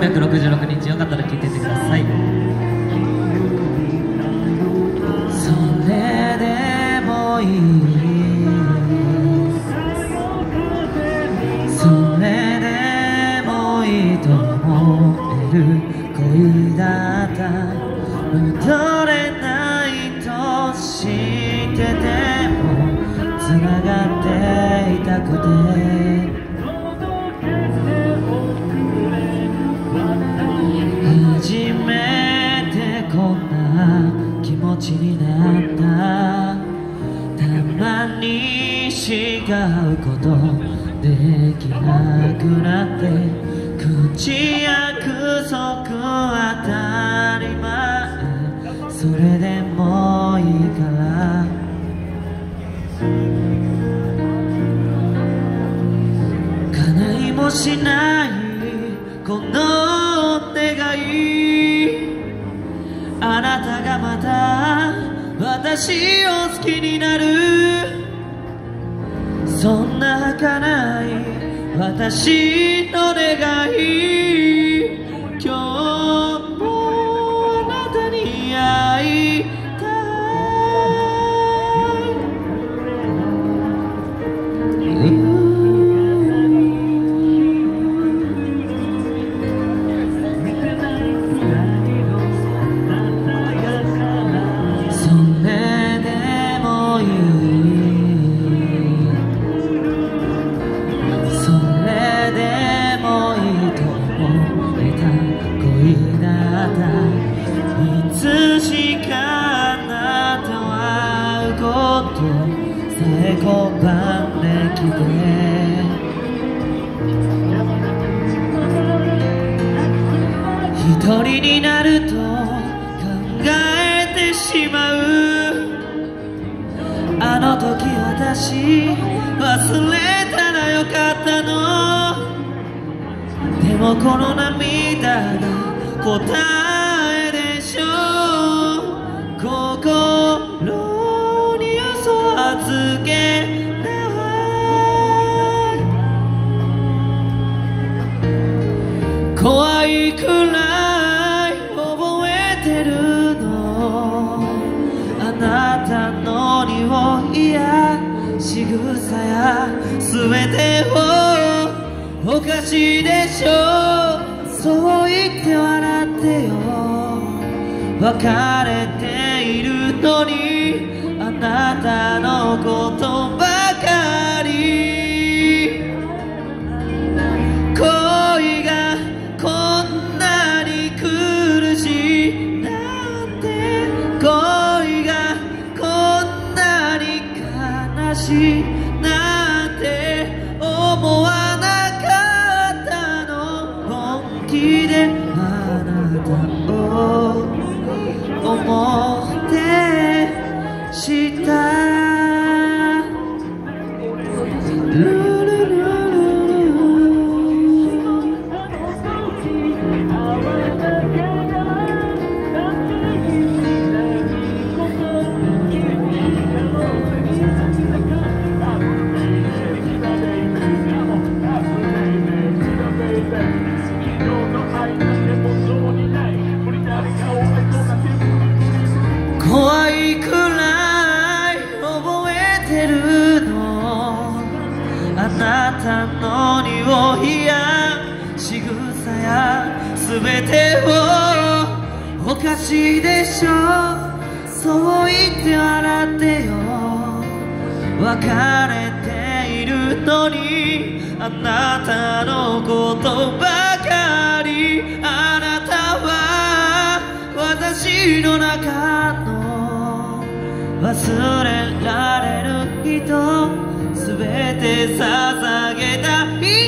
366日よかったら聞いてってください。繋がっていたくて初めてこんな気持ちになった。たまに違うことできなくなって口約束当たり前。それでしないこの願いあなたがまた私を好きになるそんな儚い私の願いさえ拒んできて一人になると考えてしまう。あの時私忘れたらよかったの。でもこの涙が答え怖いくらい覚えてるのあなたの匂いや仕草や全てをおかしいでしょ。そう言って笑ってよ別れているのにあなたのこと see たの匂いや仕草や全てをおかしいでしょそう言って笑ってよ別れているのにあなたのことばかりあなたは私の中の忘れられる人。て捧げた。